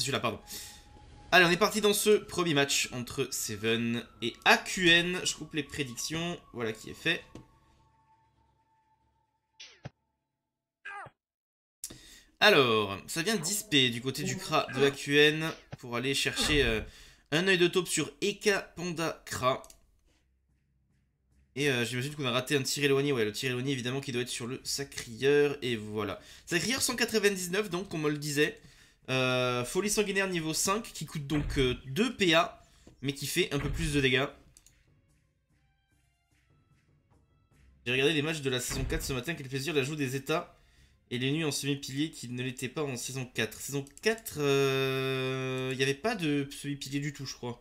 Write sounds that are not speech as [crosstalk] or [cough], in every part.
Celui-là, pardon. Allez, on est parti dans ce premier match entre Seven et AQN. Je coupe les prédictions. Voilà qui est fait. Alors, ça vient d'ISP du côté du Kra de AQN pour aller chercher euh, un œil de taupe sur Eka Panda Kra. Et euh, j'imagine qu'on a raté un tir éloigné. Ouais, le tir éloigné évidemment qui doit être sur le Sacrieur. Et voilà. Sacrieur 199 donc, comme on le disait. Euh, folie sanguinaire niveau 5 qui coûte donc 2 PA. Mais qui fait un peu plus de dégâts. J'ai regardé les matchs de la saison 4 ce matin. Quel plaisir l'ajout des états et les nuits en semi-pilier qui ne l'étaient pas en saison 4. Saison 4, il euh, n'y avait pas de semi-pilier du tout, je crois.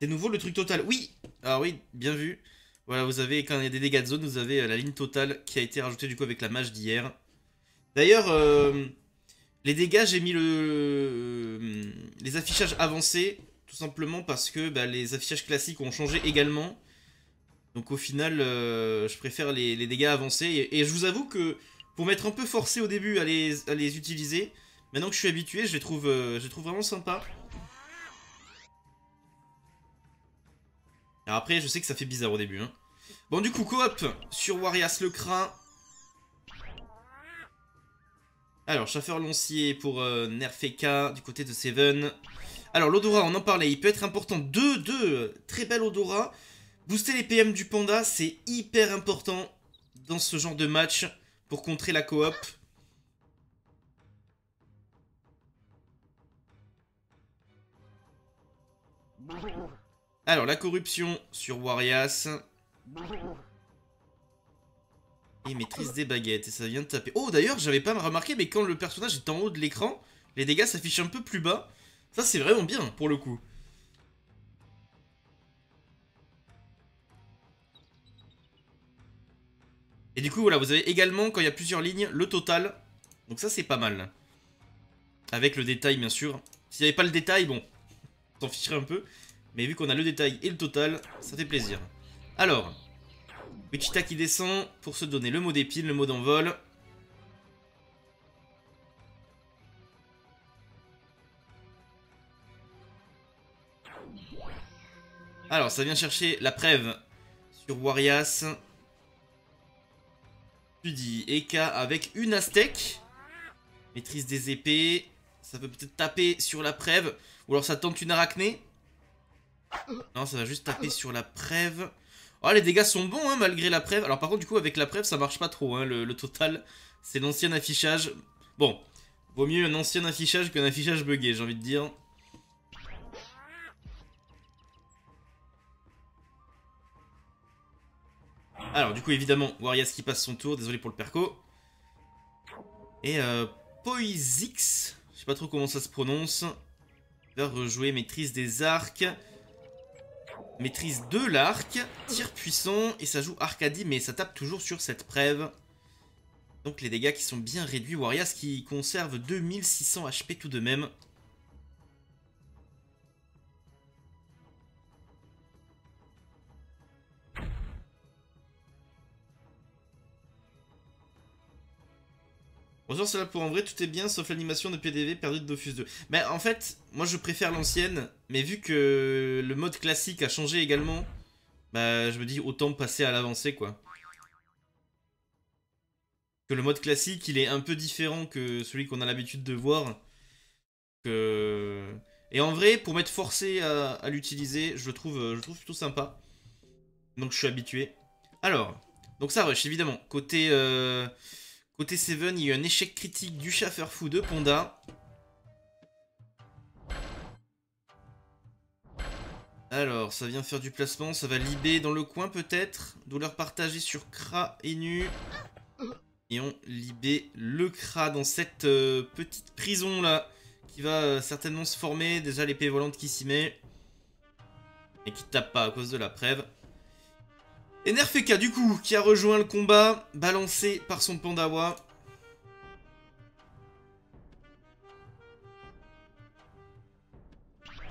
C'est nouveau le truc total. Oui Ah oui, bien vu. Voilà, vous avez, quand il y a des dégâts de zone, vous avez euh, la ligne totale qui a été rajoutée du coup avec la mage d'hier. D'ailleurs, euh, les dégâts, j'ai mis le, les affichages avancés, tout simplement parce que bah, les affichages classiques ont changé également. Donc au final, euh, je préfère les, dégâts avancés. Et, je vous avoue que pour m'être un peu forcé au début à les, à les utiliser, maintenant que je suis habitué, je les trouve, euh, je trouve vraiment sympa. Après, je sais que ça fait bizarre au début. Hein. Bon, du coup, coop sur Warias le crin. Alors, chaffeur lancier pour euh, Nerfeka du côté de Seven. Alors, l'odorat, on en parlait, il peut être important. Deux, deux, très bel odorat. Booster les PM du panda, c'est hyper important dans ce genre de match pour contrer la coop. Alors, la corruption sur Warias. Et maîtrise des baguettes. Et ça vient de taper. Oh, d'ailleurs, j'avais pas remarqué, mais quand le personnage est en haut de l'écran, les dégâts s'affichent un peu plus bas. Ça, c'est vraiment bien, pour le coup. Et du coup, voilà, vous avez également, quand il y a plusieurs lignes, le total. Donc ça, c'est pas mal. Avec le détail, bien sûr. S'il n'y avait pas le détail, bon, [laughs] on s'en un peu. Mais vu qu'on a le détail et le total, ça fait plaisir. Alors, Wichita qui descend pour se donner le mot d'épine, le mot d'envol. Alors, ça vient chercher la preuve sur Warias. Tu dis Eka avec une Aztèque. Maîtrise des épées. Ça peut peut-être taper sur la preuve. Ou alors ça tente une arachnée. Non, ça va juste taper sur la preuve. Oh, les dégâts sont bons, hein, malgré la preuve. Alors par contre, du coup, avec la preuve, ça marche pas trop, hein, le, le total. C'est l'ancien affichage. Bon, vaut mieux un ancien affichage qu'un affichage buggé, j'ai envie de dire. Alors, du coup, évidemment, Warias qui passe son tour. Désolé pour le perco. Et euh, Poisix, je sais pas trop comment ça se prononce, va rejouer maîtrise des arcs. Maîtrise de l'arc, tir puissant, et ça joue Arcadie, mais ça tape toujours sur cette preuve. Donc les dégâts qui sont bien réduits. Warias qui conserve 2600 HP tout de même. Bonjour, c'est là pour en vrai, tout est bien sauf l'animation de PDV perdu de Dofus 2. Mais en fait, moi je préfère l'ancienne, mais vu que le mode classique a changé également, bah je me dis autant passer à l'avancée quoi. Que le mode classique il est un peu différent que celui qu'on a l'habitude de voir. Et en vrai, pour m'être forcé à, l'utiliser, je, le trouve, je trouve plutôt sympa. Donc je suis habitué. Alors, donc ça rush évidemment. Côté... Euh, Côté Seven, il y a eu un échec critique du chaffeur fou de Ponda. Alors, ça vient faire du placement, ça va libé dans le coin peut-être. Douleur partagée sur Kra et Nu. Et on libé le Kra dans cette euh, petite prison là. Qui va euh, certainement se former. Déjà l'épée volante qui s'y met. Et qui tape pas à cause de la preuve. Et Nerfeka, du coup, qui a rejoint le combat, balancé par son Pandawa.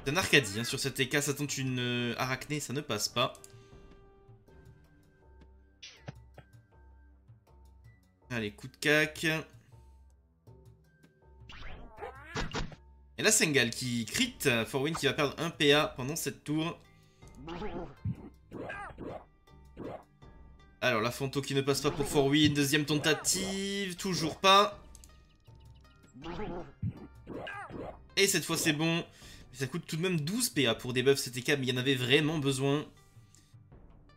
C'est un Arcadie, hein. sur cette EK, ça tente une euh, arachnée, ça ne passe pas. Allez, coup de cac. Et la Sengal qui crit, Forwin qui va perdre un PA pendant cette tour. Alors la Fanto qui ne passe pas pour Forwin, deuxième tentative, toujours pas. Et cette fois c'est bon. Ça coûte tout de même 12 PA pour debuff CTK, mais il y en avait vraiment besoin.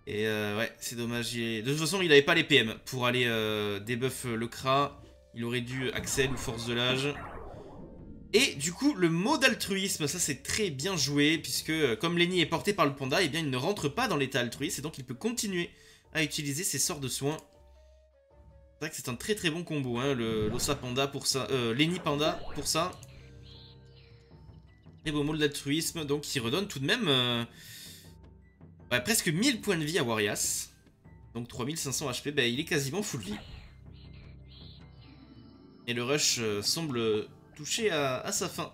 Et euh, ouais, c'est dommage. De toute façon, il n'avait pas les PM pour aller euh, debuff le Kra. Il aurait dû Axel ou Force de l'âge. Et du coup, le mot d'altruisme, ça c'est très bien joué, puisque euh, comme Lenny est porté par le panda, eh bien il ne rentre pas dans l'état altruiste, et donc il peut continuer à utiliser ses sorts de soins. C'est vrai que c'est un très très bon combo, hein, le l'Ossa Panda pour ça, euh, Lenny Panda pour ça. Très beau mot d'altruisme, donc il redonne tout de même euh, presque 1000 points de vie à Warias. Donc 3500 HP, ben, il est quasiment full vie. Et le rush euh, semble toucher à, sa fin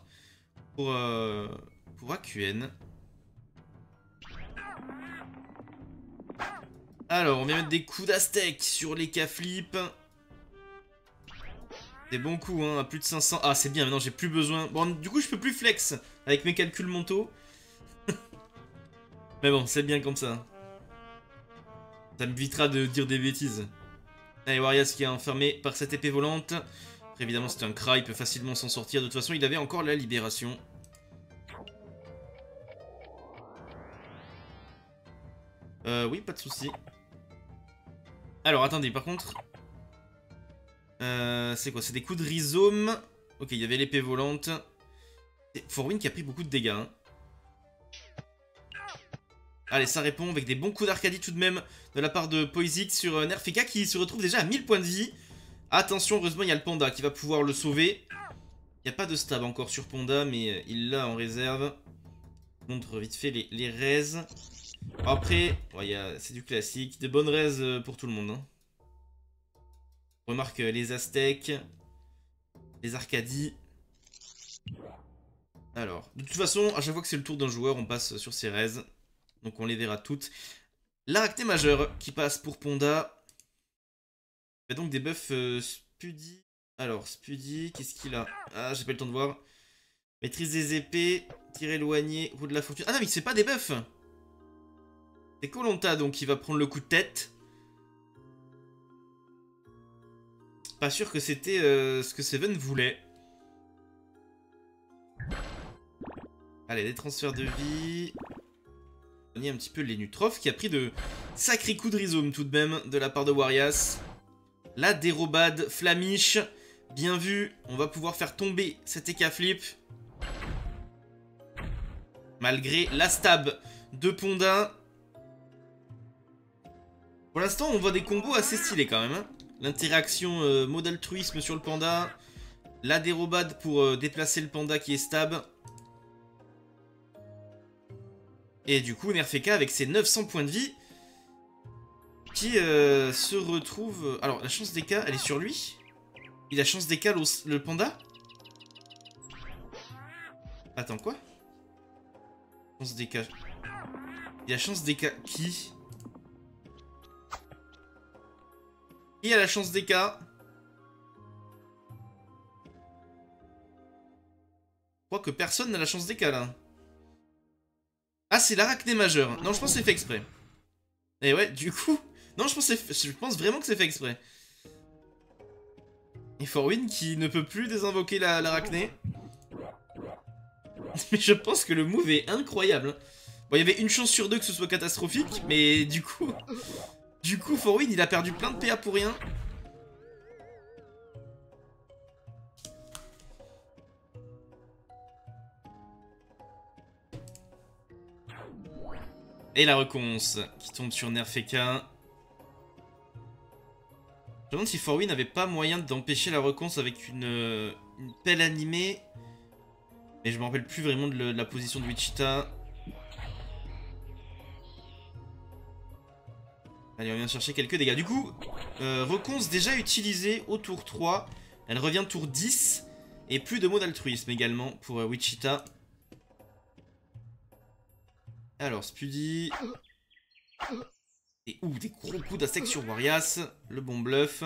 pour, pour AQN. Alors, on vient mettre des coups d'Aztec sur les K-flip. Des bons coups, hein, à plus de 500. Ah, c'est bien, maintenant j'ai plus besoin. Bon, du coup, je peux plus flex avec mes calculs mentaux. [laughs] Mais bon, c'est bien comme ça. Ça me vitera de dire des bêtises. Allez, Warias qui est enfermé par cette épée volante évidemment, c'est un cra, il peut facilement s'en sortir. De toute façon, il avait encore la libération. Euh, oui, pas de souci. Alors, attendez, par contre... Euh, c'est quoi? C'est des coups de rhizome. Ok, il y avait l'épée volante. Forwin qui a pris beaucoup de dégâts. Hein. Allez, ça répond avec des bons coups d'Arcadie tout de même de la part de Poisic sur euh, Nerfeka qui se retrouve déjà à 1000 points de vie. Attention, heureusement, il y a le panda qui va pouvoir le sauver. Il n'y a pas de stab encore sur panda, mais euh, il l'a en réserve. Montre vite fait les, les. Après, c'est du classique. De bonnes raises euh, pour tout le monde. Hein. Remarque euh, les Aztèques. Les Arcadies. Alors, de toute façon, à chaque fois que c'est le tour d'un joueur, on passe sur ces raises. Donc on les verra toutes. L'aracné majeur qui passe pour Ponda donc des buffs euh, Spuddy. Alors, Spuddy, qu'est-ce qu'il a? Ah, j'ai pas le temps de voir. Maîtrise des épées, tir éloigné, roue de la fortune. Ah non, mais c'est pas des buffs C'est Colonta, donc, qui va prendre le coup de tête. Pas sûr que c'était euh, ce que Seven voulait. Allez, des transferts de vie. On un petit peu les Nutrof qui a pris de sacrés coups de rhizome tout de même de la part de Warias. La dérobade flamiche. Bien vu. On va pouvoir faire tomber cet EK flip. Malgré la stab de Ponda. Pour l'instant, on voit des combos assez stylés quand même. Hein. L'interaction euh, mode altruisme sur le panda. La dérobade pour euh, déplacer le panda qui est stab. Et du coup, Nerfeka avec ses 900 points de vie qui euh, se retrouve... Alors, la chance des cas, elle est sur lui Il a chance des cas, le, panda Attends, quoi? Chance des cas... Il a chance des cas... Qui? Qui a la chance des cas Je crois que personne n'a la chance des là. Ah, c'est l'arachné majeur. Non, je pense que c'est fait exprès. Et ouais, du coup... Non, je pense, je pense vraiment que c'est fait exprès. Et Forwin qui ne peut plus désinvoquer l'arachné. [laughs] mais je pense que le move est incroyable. Bon, il y avait une chance sur deux que ce soit catastrophique, mais du coup... Du coup, Forwin, il a perdu plein de PA pour rien. Et la reconce qui tombe sur Nerfeka. Je me demande si Forwin n'avait pas moyen d'empêcher la reconce avec une, pelle animée. Mais je me rappelle plus vraiment de, la position de Wichita. Allez, on vient chercher quelques dégâts. Du coup, euh, reconce déjà utilisée au tour 3. Elle revient tour 10. Et plus de mots d'altruisme également pour euh, Wichita. Alors, Spuddy. Et ouh, des gros coups d'assec sur Warias. Le bon bluff.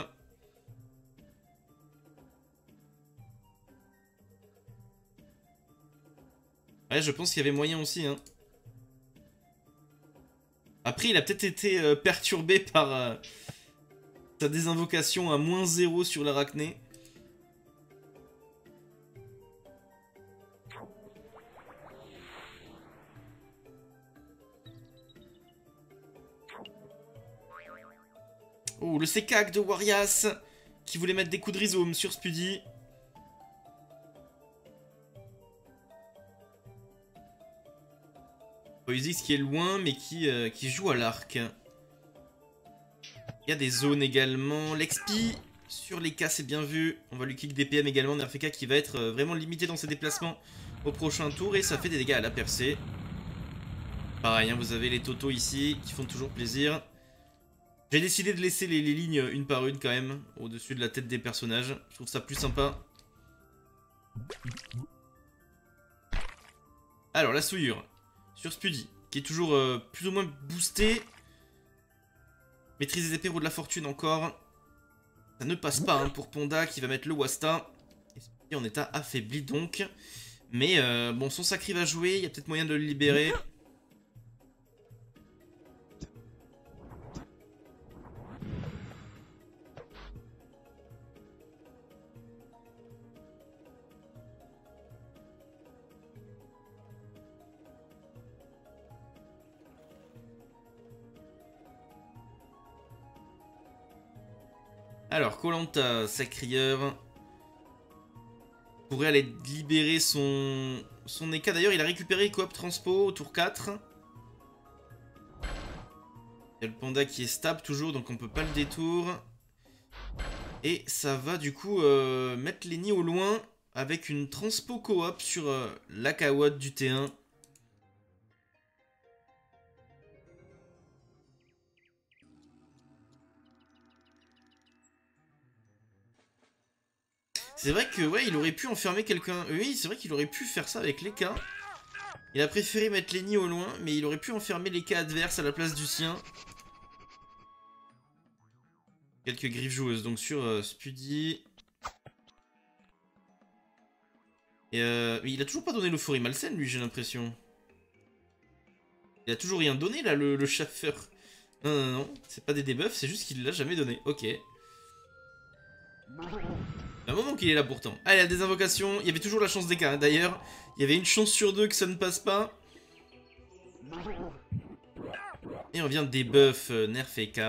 Ouais, je pense qu'il y avait moyen aussi. Hein. Après, il a peut-être été euh, perturbé [laughs] par euh, sa désinvocation à moins 0 sur l'arachné. Oh, le Sekak de Warias qui voulait mettre des coups de rhizome sur Spuddy. Poisix qui est loin mais qui, euh, qui joue à l'arc. Il y a des zones également. L'Expi sur les cas, c'est bien vu. On va lui kick des PM également. Nerfeka qui va être euh, vraiment limité dans ses déplacements au prochain tour. Et ça fait des dégâts à la percée. Pareil, hein, vous avez les Toto ici qui font toujours plaisir. J'ai décidé de laisser les, lignes une par une quand même, au-dessus de la tête des personnages. Je trouve ça plus sympa. Alors, la souillure sur Spuddy, qui est toujours euh, plus ou moins boosté. Maîtrise des épées, de la fortune encore. Ça ne passe pas hein, pour Ponda qui va mettre le Wasta. Et Spuddy en état affaibli donc. Mais euh, bon, son sacré va jouer, il y a peut-être moyen de le libérer. Alors, Colanta, Sacrieur. Pourrait aller libérer son, son Eka. D'ailleurs, il a récupéré Coop Transpo au tour 4. Il y a le panda qui est stable toujours, donc on peut pas le détour. Et ça va du coup euh, mettre Lenny au loin avec une transpo coop sur euh, la Kawad du T1. C'est vrai que, ouais, il aurait pu enfermer quelqu'un. Oui, c'est vrai qu'il aurait pu faire ça avec les cas. Il a préféré mettre Lenny au loin, mais il aurait pu enfermer les cas adverses à la place du sien. Quelques griffes joueuses, donc sur euh, Spuddy. Et euh, il a toujours pas donné l'euphorie malsaine, lui, j'ai l'impression. Il a toujours rien donné, là, le, le Non, non, non, c'est pas des debuffs, c'est juste qu'il l'a jamais donné. Ok un moment qu'il est là pourtant. Allez, la désinvocation. Il y avait toujours la chance des cas. Hein. D'ailleurs, il y avait une chance sur deux que ça ne passe pas. Et on vient de debuff euh, Nerf et K.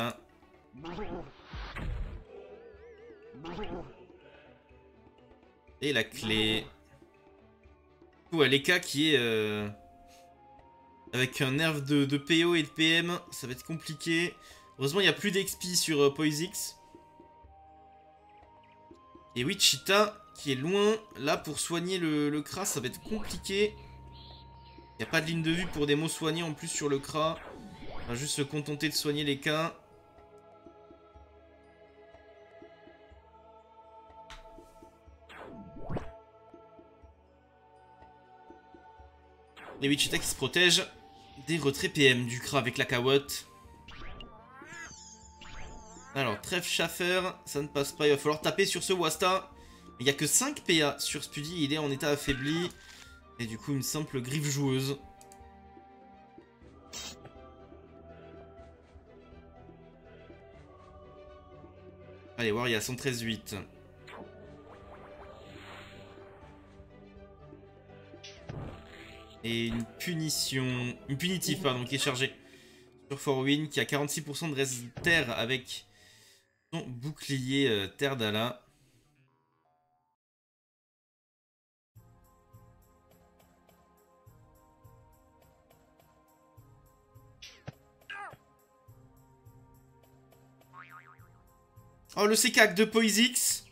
Et la clé. Ouais, l'EK qui est... Euh, avec un nerf de, PO et de PM, ça va être compliqué. Heureusement, il n'y a plus d'XP sur euh. Et Wichita qui est loin. Là, pour soigner le, le ça va être compliqué. Il n'y a pas de ligne de vue pour des mots soignés en plus sur le Kra. On va juste se contenter de soigner les cas. Les Wichita qui se protègent des retraits PM du Kra avec la Kawot. Alors, Trèfle Schaffer, ça ne passe pas. Il va falloir taper sur ce Wasta. Il n'y a que 5 PA sur Spuddy. Il est en état affaibli. Et du coup, une simple griffe joueuse. Allez, voir, il y a 113-8. Et une punition... Une punitive, pardon, qui est chargée sur Forwin, qui a 46% de reste terre avec bouclier euh, Terre d'Ala. Oh, le C4 de Poisix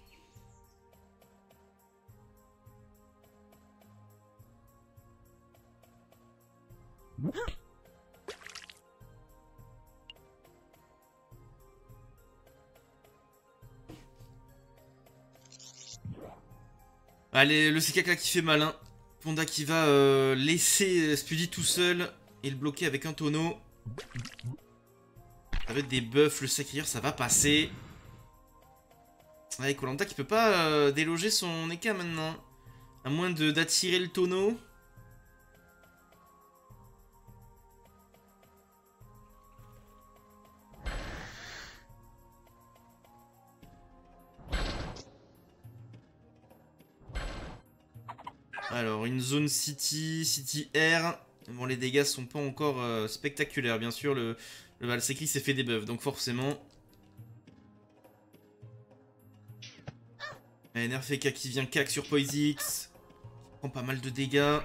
Allez, le CKK qui fait malin. Ponda qui va euh, laisser Spuddy tout seul et le bloquer avec un tonneau. Avec des buffs, le sacrieur, ça va passer. Allez, Colanta qui peut pas euh, déloger son Eka maintenant. À moins d'attirer le tonneau. Zone City, City Air. Bon, les dégâts sont pas encore euh, spectaculaires, bien sûr. Le, le Valsecri s'est fait des buffs, donc forcément. Et Nerfeka qui vient cac sur Poisix. Prend pas mal de dégâts.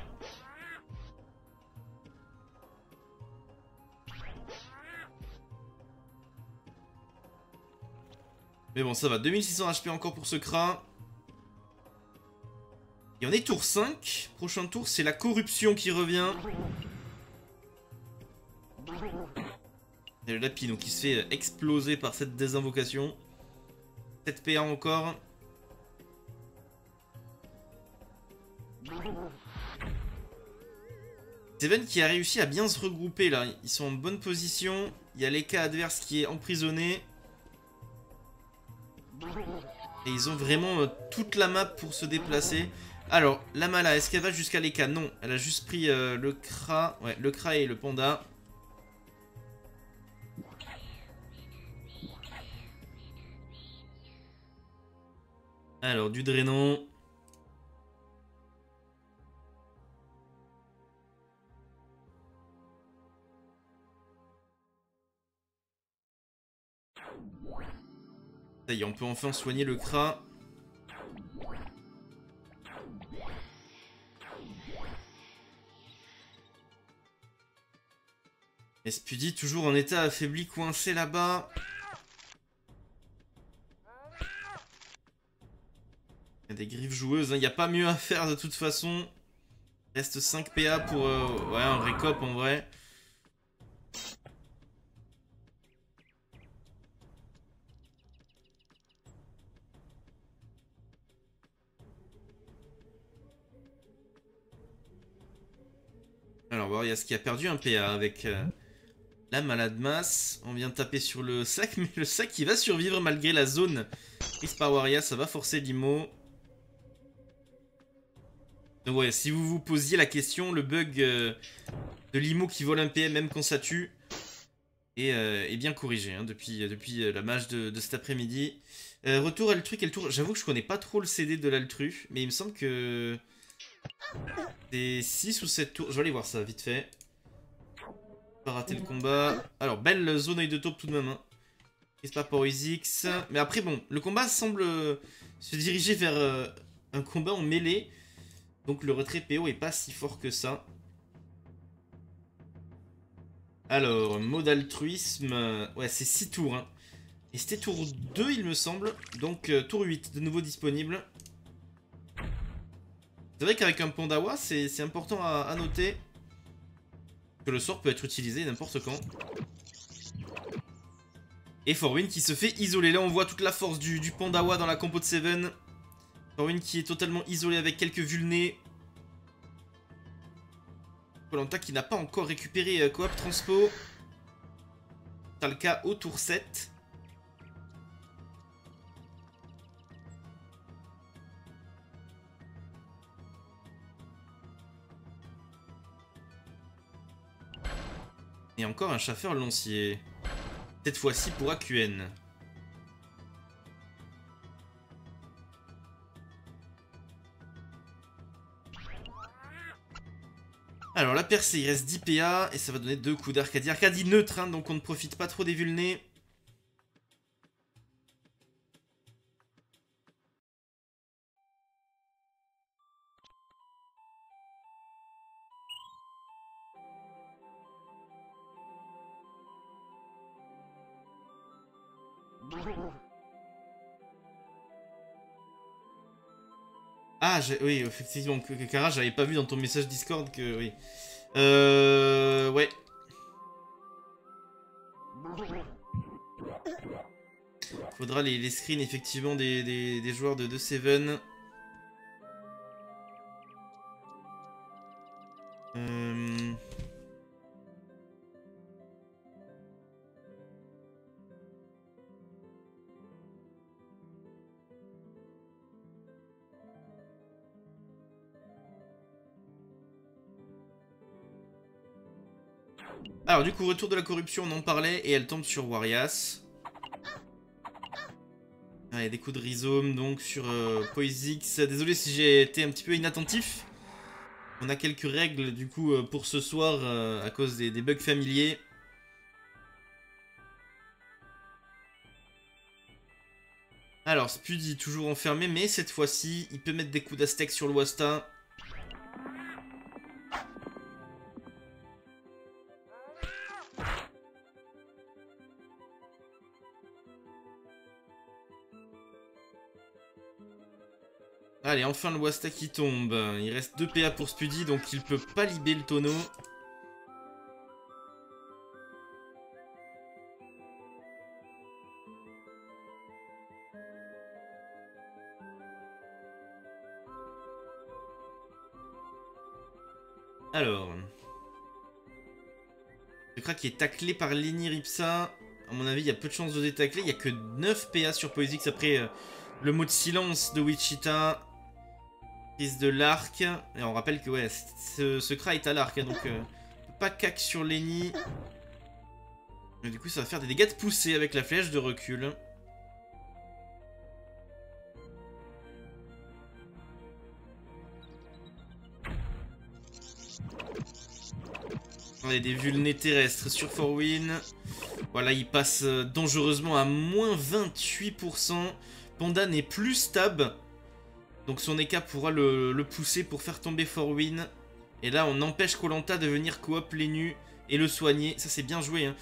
Mais bon, ça va. 2600 HP encore pour ce Kra. Et on est tour 5. Prochain tour, c'est la corruption qui revient. Et le Lapino qui se fait exploser par cette désinvocation. 7 PA encore. Seven qui a réussi à bien se regrouper là. Ils sont en bonne position. Il y a l'Eka adverse qui est emprisonné. Et ils ont vraiment euh, toute la map pour se déplacer. Alors, la Mala, est-ce qu'elle va jusqu'à l'Eka Non, elle a juste pris euh, le Kra. Ouais, le Kra et le Panda. Alors, du Drainant. Ça y est, on peut enfin soigner le Espudi toujours en état affaibli, coincé là-bas. Il y a des griffes joueuses, hein. il n'y a pas mieux à faire de toute façon. Reste 5 PA pour euh, ouais, un récop en vrai. Alors, Warrias qui a perdu un PA avec euh, la malade masse. On vient de taper sur le sac, [laughs] mais le sac qui va survivre malgré la zone prise par. Ça va forcer Limo. Donc ouais, si vous vous posiez la question, le bug euh, de Limo qui vole un PM même quand ça tue est, euh, bien corrigé hein, depuis, depuis la match de, cet après-midi. retour Altru, quel tour? J'avoue que je connais pas trop le CD de l'Altru, mais il me semble que des 6 ou 7 tours. Je vais aller voir ça vite fait. Pas rater le combat. Alors, belle zone œil de taupe tout de même. Hein. pas pour X. Mais après, bon, le combat semble se diriger vers euh, un combat en mêlée. Donc le retrait PO est pas si fort que ça. Alors, mode altruisme. Ouais, c'est 6 tours. Hein. Et c'était tour 2, il me semble. Donc, euh, tour 8, de nouveau disponible. C'est vrai qu'avec un Pandawa, c'est important à, noter que le sort peut être utilisé n'importe quand. Et Forwin qui se fait isoler. Là, on voit toute la force du, Pandawa dans la compo de Seven. Forwin qui est totalement isolé avec quelques vulnés. Polanta qui n'a pas encore récupéré euh, Coop Transpo. Cas au tour 7. Et encore un chaffeur lancier. Cette fois-ci pour AQN. Alors la percée, il reste 10 PA et ça va donner 2 coups d'Arcadie. Arcadie neutre, hein, donc on ne profite pas trop des vulnés. Oui, effectivement, Cara, j'avais pas vu dans ton message Discord que... Oui. Euh... Ouais. Faudra les, screens, effectivement, des, des joueurs de 2-7. Alors du coup, retour de la corruption, on en parlait, et elle tombe sur Warias. Ah, il y a des coups de rhizome donc sur euh, Poisix. Désolé si j'ai été un petit peu inattentif. On a quelques règles du coup euh, pour ce soir euh, à cause des, bugs familiers. Alors, Spuddy, toujours enfermé, mais cette fois-ci, il peut mettre des coups d'aztèque sur l'Ouasta. Allez, enfin le Wasta qui tombe. Il reste 2 PA pour Spuddy, donc il peut pas libérer le tonneau. Alors. Le crack est taclé par Lenny Ripsa. À mon avis, il y a peu de chances de détacler. Il n'y a que 9 PA sur Poesix après euh, le mot de silence de Wichita. De l'arc. Et on rappelle que ouais, ce, ce est à l'arc. Hein, donc, euh, pas cac sur Lenny. Mais du coup, ça va faire des dégâts de poussée avec la flèche de recul. On a des vulnés terrestres sur Forwin. Voilà, il passe euh, dangereusement à moins 28%. Panda n'est plus stab. Donc son EK pourra le, pousser pour faire tomber Forwin. Et là, on empêche Colanta de venir coop les nus et le soigner. Ça, c'est bien joué. Hein.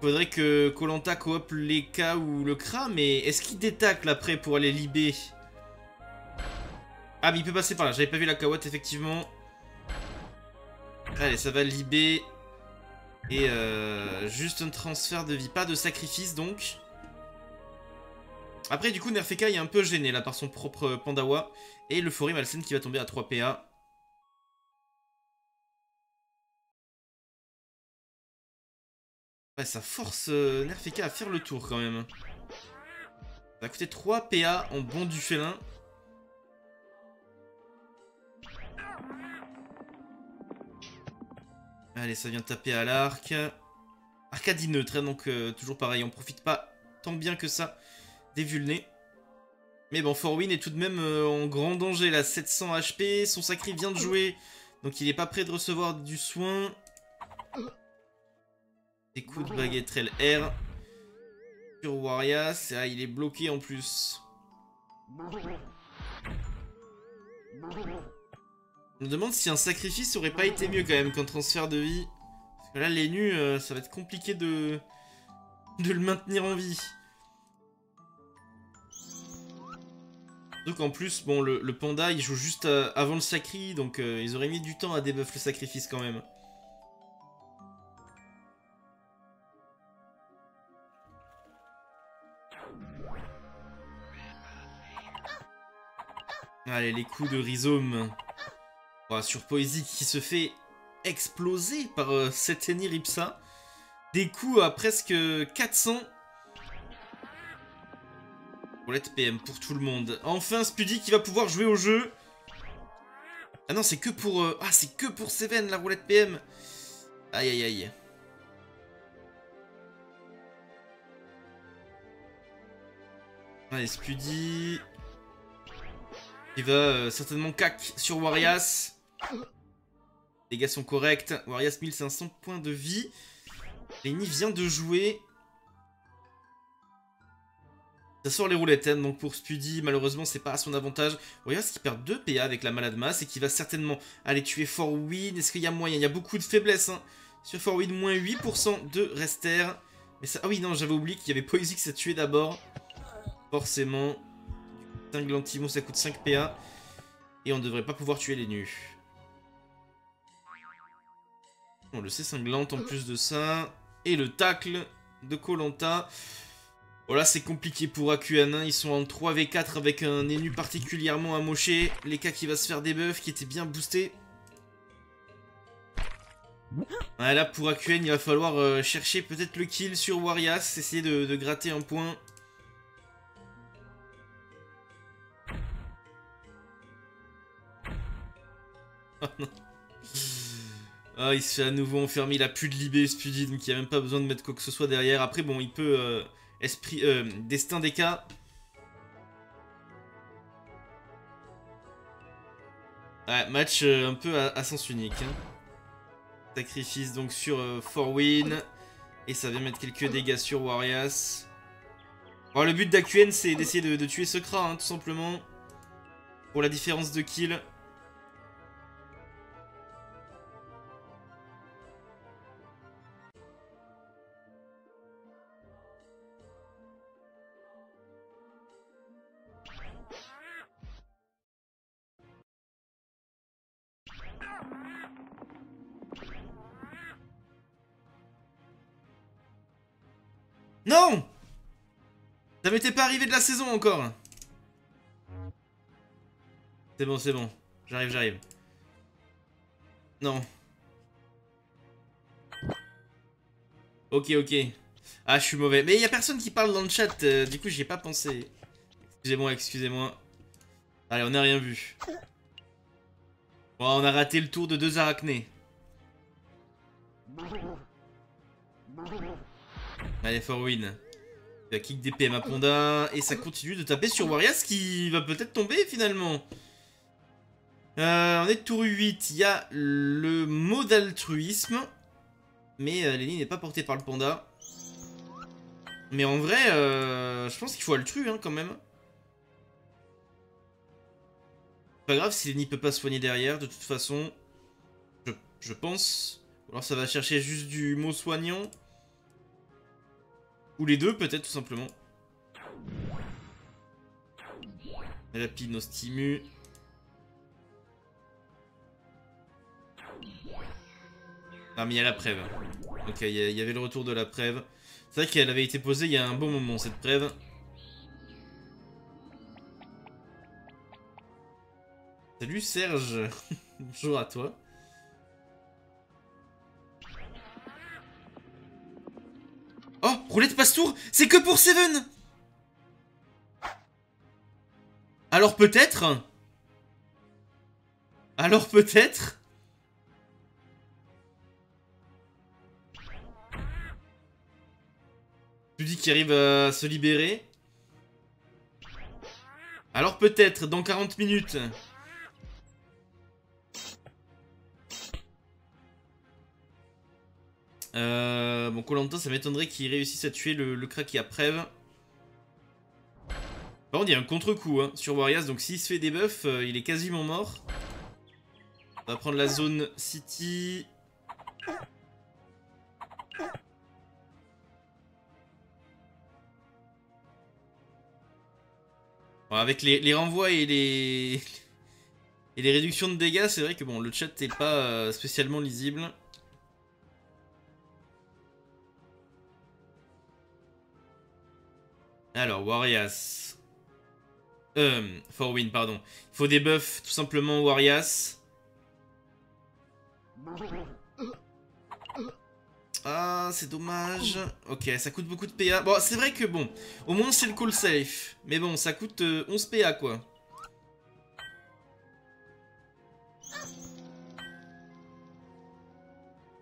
Faudrait que Colanta coop les ou le Kra, mais est-ce qu'il détacle après pour aller libérer Ah, mais il peut passer par là. J'avais pas vu la Kawat, effectivement. Allez, ça va libérer. Et euh, juste un transfert de vie, pas de sacrifice donc. Après, du coup, Nerfeka est un peu gêné là par son propre Pandawa. Et le Forêt Malsen qui va tomber à 3 PA. Ça force euh, Nerfeka à faire le tour quand même. Ça va coûter 3 PA en bon du félin. Allez, ça vient taper à l'arc. Arcadie neutre, hein, donc euh, toujours pareil, on profite pas tant bien que ça des vulnés. Mais bon, Forwin est tout de même euh, en grand danger, là, 700 HP, son sacré vient de jouer, donc il est pas prêt de recevoir du soin. Des coups de baguette R. Sur Warias, ah, il est bloqué en plus. Je me demande si un sacrifice aurait pas été mieux quand même qu'un transfert de vie. Parce que là, les nus, euh, ça va être compliqué de, de le maintenir en vie. Donc en plus, bon, le, panda, il joue juste euh, avant le sacri, donc euh, ils auraient mis du temps à debuff le sacrifice quand même. Allez, les coups de rhizome sur Poésie qui se fait exploser par euh, cette Ripsa. Des coups à presque 400. Roulette PM pour tout le monde. Enfin, Spuddy qui va pouvoir jouer au jeu. Ah non, c'est que pour... Euh, ah, c'est que pour Seven, la roulette PM. Aïe, aïe, aïe. Allez, Spuddy... Il va euh, certainement cac sur Warias. Les dégâts sont corrects. Warias 1500 points de vie. Lenny vient de jouer. Ça sort les roulettes, hein, donc pour Spuddy, malheureusement, c'est pas à son avantage. Warias qui perd 2 PA avec la malade masse et qui va certainement aller tuer Forwin. Est-ce qu'il y a moyen? Il y a beaucoup de faiblesses. Hein. Sur Forwin, moins 8% de rester. Mais. Ah oui, non, j'avais oublié qu'il y avait Poesy qui s'est tué d'abord. Forcément. Cinglantimon, ça coûte 5 PA. Et on ne devrait pas pouvoir tuer les nus. On le sait cinglante en plus de ça. Et le tacle de Colanta. Voilà, c'est compliqué pour AQN. Ils sont en 3v4 avec un énu particulièrement amoché. Les cas qui va se faire des buffs, qui était bien boosté. Voilà, pour AQN, il va falloir euh, chercher peut-être le kill sur Warias. Essayer de gratter un point. [laughs] ah, il se fait à nouveau enfermer, il a plus de libé, Spuddy, donc il a même pas besoin de mettre quoi que ce soit derrière. Après, bon, il peut... Euh, esprit... Euh, destin des cas. Ouais, match euh, un peu à, sens unique. Hein. Sacrifice donc sur euh, Forwin. Et ça vient mettre quelques dégâts sur Warias. Le but d'Aqn, c'est d'essayer de, tuer ce hein, tout simplement. Pour la différence de kill. Non Ça m'était pas arrivé de la saison encore C'est bon, c'est bon. J'arrive, j'arrive. Non. Ok, ok. Ah, je suis mauvais. Mais il y a personne qui parle dans le chat, euh, du coup j'y ai pas pensé. Excusez-moi, excusez-moi. Allez, on n'a rien vu. Bon, on a raté le tour de deux arachnées. Allez, for win. Il kick des PM à. Et ça continue de taper sur Warias qui va peut-être tomber finalement. Euh, on est tour 8. Il y a le mot d'altruisme. Mais euh, Lenny n'est pas porté par le panda. Mais en vrai, euh, je pense qu'il faut altru hein, quand même. Pas grave si Lenny peut pas soigner derrière, de toute façon. Je, je pense. Ou alors ça va chercher juste du mot soignant. Ou les deux, peut-être, tout simplement. Rapide nos. Ah, mais il y a la preuve. Ok, il y, avait le retour de la preuve. C'est vrai qu'elle avait été posée il y a un bon moment, cette preuve. Salut Serge [laughs] Bonjour à toi. Roulette passe-tour C'est que pour Seven. Alors peut-être Alors peut-être Tu dis qu'il arrive à se libérer. Alors peut-être, dans 40 minutes Euh, bon, Colanta, ça m'étonnerait qu'il réussisse à tuer le, le crack qui a Prève. Par contre, il y a un contre-coup hein, sur Warriors, donc s'il se fait des buffs, euh, il est quasiment mort. On va prendre la zone City. avec les, renvois et les... [laughs] et les réductions de dégâts, c'est vrai que bon, le chat n'est pas euh, spécialement lisible. Alors, Warias. Euh, win, pardon. Il faut des buffs, tout simplement, Warias. Ah, c'est dommage. Ok, ça coûte beaucoup de PA. Bon, c'est vrai que bon, au moins c'est le call safe. Mais bon, ça coûte 11 euh, PA, quoi.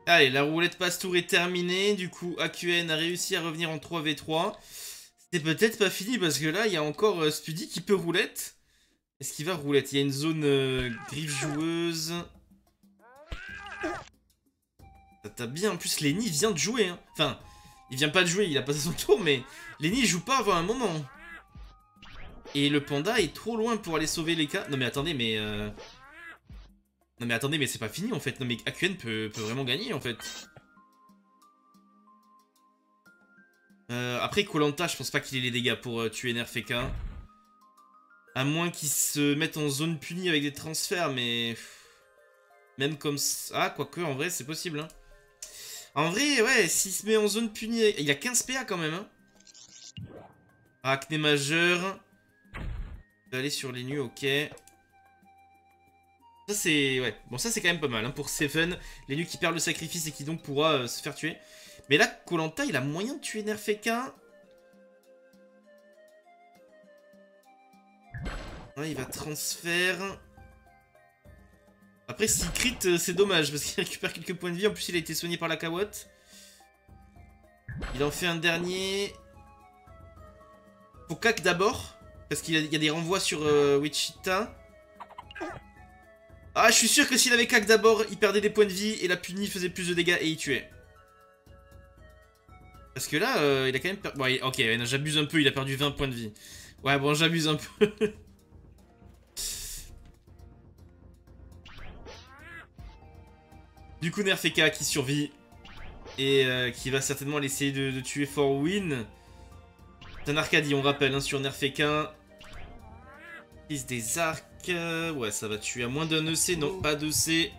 Allez, la roulette passe-tour est terminée. Du coup, AQN a réussi à revenir en 3v3. C'est peut-être pas fini parce que là, il y a encore euh, Spuddy qui peut roulette. Est-ce qu'il va roulette? Il y a une zone euh, griffe joueuse. T'as bien, en plus Lenny vient de jouer. Hein. Enfin, il vient pas de jouer, il a passé son tour, mais Lenny joue pas avant un moment. Et le panda est trop loin pour aller sauver les cas. Non mais attendez, mais... Euh... Non mais attendez, mais c'est pas fini en fait. Non mais AQN peut vraiment gagner en fait. Euh, après, Colanta, je pense pas qu'il ait les dégâts pour euh, tuer NRFK. À moins qu'il se mette en zone punie avec des transferts, mais... Même comme ça... Ah, quoique, en vrai, c'est possible. Hein. En vrai, ouais, s'il se met en zone punie... Il a 15 PA quand même. Hein. Acné majeur. Aller sur les nus, ok. Ça, c'est... Ouais. Bon, ça, c'est quand même pas mal. Hein, pour Seven, les nus qui perdent le sacrifice et qui donc pourra euh, se faire tuer. Mais là, Colanta, il a moyen de tuer Nerfeka. Il va transfert. Après, s'il crit, euh, c'est dommage, parce qu'il [laughs] récupère quelques points de vie. En plus, il a été soigné par la Kawot. Il en fait un dernier. Pokak d'abord, parce qu'il y, a des renvois sur euh, Wichita. Ah, je suis sûr que s'il avait cac d'abord, il perdait des points de vie et la punie faisait plus de dégâts et il tuait. Parce que là, euh, il a quand même perdu... Bon, ok, j'abuse un peu, il a perdu 20 points de vie. Ouais, bon, j'abuse un peu. [laughs] du coup, Nerfeka qui survit. Et euh, qui va certainement essayer de, tuer For Win. C'est un Arcadie, on rappelle, hein, sur Nerfeka. Fils des arcs. Ouais, ça va tuer à moins d'un EC. Non, pas d'EC.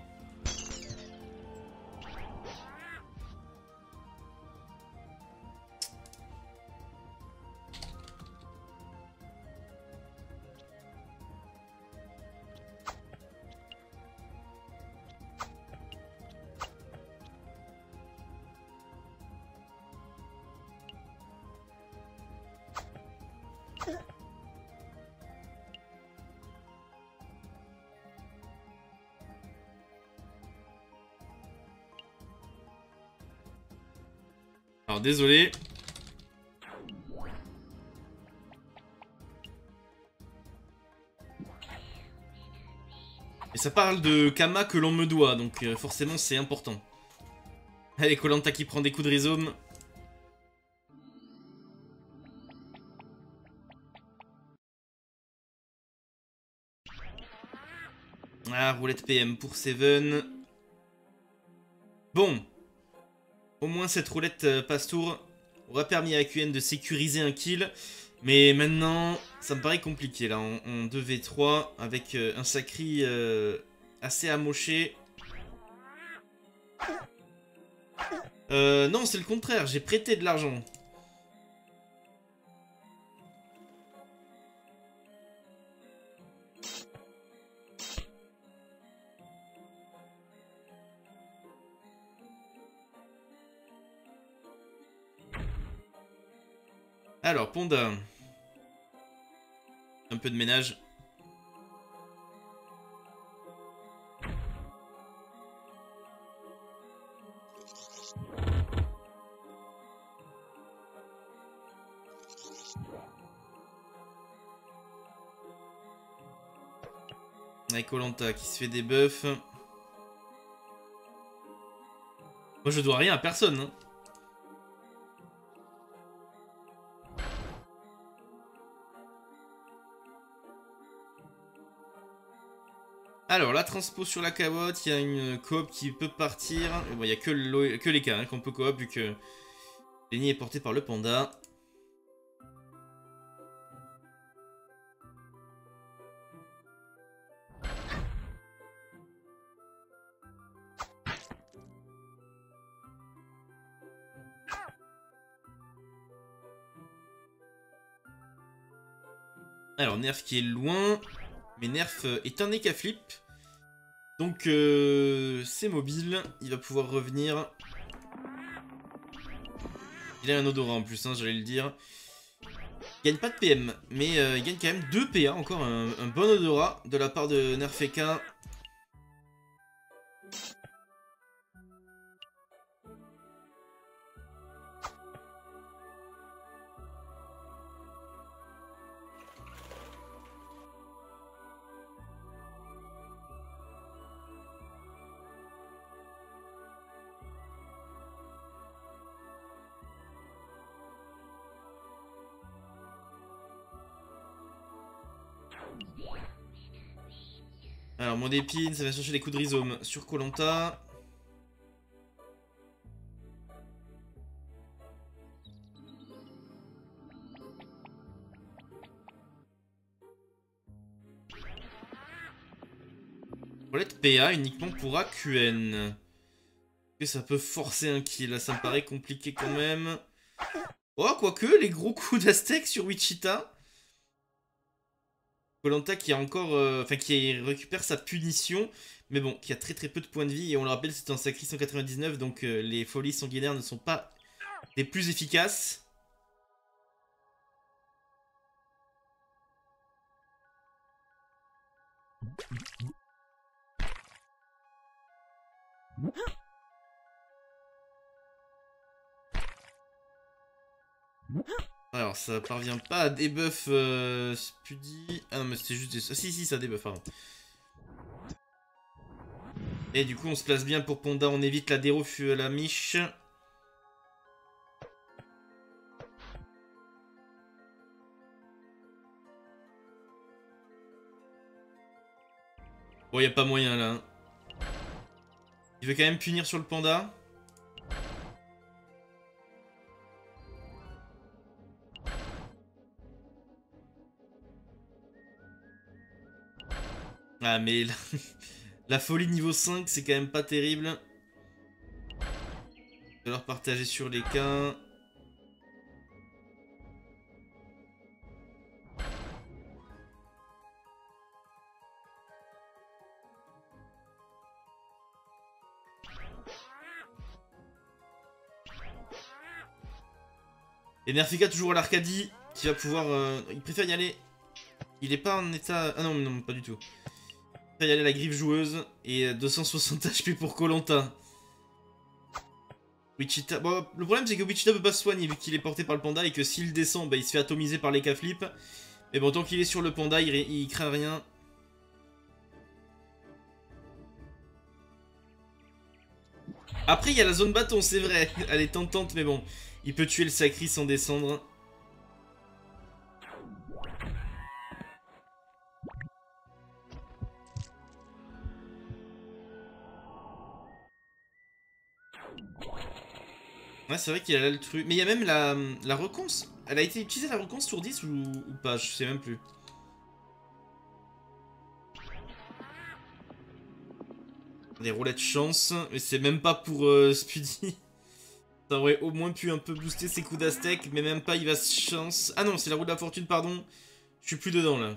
Désolé. Et ça parle de Kama que l'on me doit, donc euh, forcément c'est important. Allez, Colanta qui prend des coups de rhizome. Ah, roulette PM pour Seven. Bon, au moins cette roulette euh, passe-tour aura permis à QN de sécuriser un kill. Mais maintenant, ça me paraît compliqué là, en, 2v3, avec euh, un Sacri euh, assez amoché. non, c'est le contraire, j'ai prêté de l'argent. Alors, Ponda. Un peu de ménage. Avec Olanta qui se fait des buffs. Moi je dois rien à personne. Hein. Alors, la transpo sur la cabotte, il y a une coop qui peut partir. il n'y a que, que les cas hein, qu'on peut coop vu que Lenny est porté par le panda. Alors, Nerf qui est loin. Mais Nerf est un flip. Donc euh, c'est mobile, il va pouvoir revenir. Il a un odorat en plus, hein, j'allais le dire. Il gagne pas de PM, mais euh, il gagne quand même 2 PA, encore un, un, bon odorat de la part de Nerfeka. Alors, mon épine, ça va chercher des coups de rhizome sur Colanta. Roulette PA uniquement pour AQN. Que ça peut forcer un kill, ça me paraît compliqué quand même. Oh, quoique, les gros coups d'Aztec sur Wichita. Colanta qui a encore, euh, qui récupère sa punition, mais bon, qui a très peu de points de vie et on le rappelle, c'est un sacré 199, donc euh, les folies sanguinaires ne sont pas les plus efficaces. Alors, ça parvient pas à debuff euh. Ah non, mais c'était juste des... Ah si, si, ça debuff, pardon. Et du coup, on se place bien pour Ponda. On évite la déro à la miche. Bon, y a pas moyen là. Hein. Il veut quand même punir sur le panda. Ah mais la, [laughs] folie niveau 5 c'est quand même pas terrible. Je vais leur partager sur les cas. Et Nerfika toujours à l'Arcadie, qui va pouvoir... Euh, il préfère y aller. Il est pas en état... Ah non, non, pas du tout. Il préfère y à la griffe joueuse. Et 260 HP pour Colanta. Wichita... Bon, le problème c'est que Wichita peut pas se soigner vu qu'il est porté par le panda et que s'il descend, bah, il se fait atomiser par les K-flip. Mais bon, tant qu'il est sur le panda, il, il craint rien. Après, il y a la zone bâton, c'est vrai. Elle est tentante, mais bon. Il peut tuer le Sacri sans descendre. C'est vrai qu'il a truc. Mais il y a même la, la reconce. Elle a été utilisée la reconce sur 10 ou, pas? Je sais même plus. Des roulettes chance. Mais c'est même pas pour euh. [laughs] Ça aurait au moins pu un peu booster ses coups d'Aztec, mais même pas, il va chance. Ah non, c'est la roue de la fortune, pardon. Je suis plus dedans, là.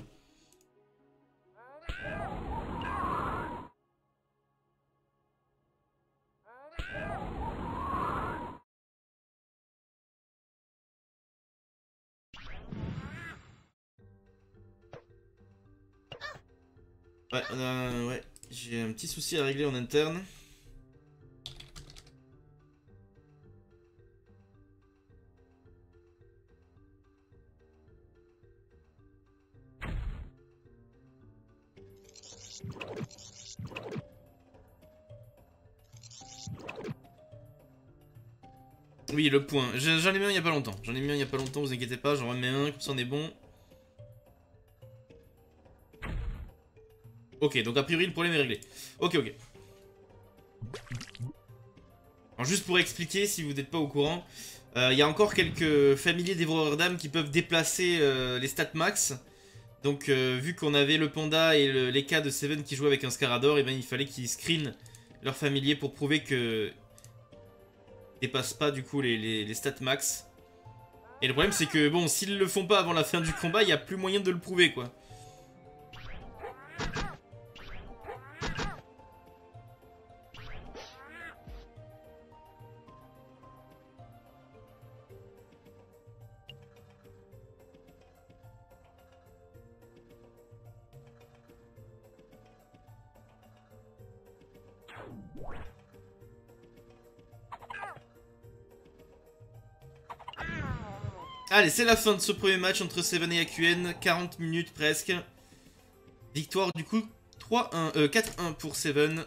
Ouais. J'ai un petit souci à régler en interne. Oui, le point. J'en ai mis un il y a pas longtemps. J'en ai mis un il y a pas longtemps, vous inquiétez pas. J'en remets un, comme ça on est bon. Ok, donc a priori le problème est réglé. Ok, ok. Alors juste pour expliquer, si vous n'êtes pas au courant, euh, il y a encore quelques familiers dévoreurs d'âmes qui peuvent déplacer euh, les stats max. Donc euh, vu qu'on avait le panda et les cas de Seven qui jouaient avec un Scarador, eh ben, il fallait qu'ils screenent leurs familiers pour prouver que dépassent pas du coup les, stats max. Et le problème c'est que bon, s'ils le font pas avant la fin du combat, il n'y a plus moyen de le prouver quoi. Allez, c'est la fin de ce premier match entre Seven et AQN. 40 minutes presque. Victoire du coup 3-1, 4-1 euh, pour Seven.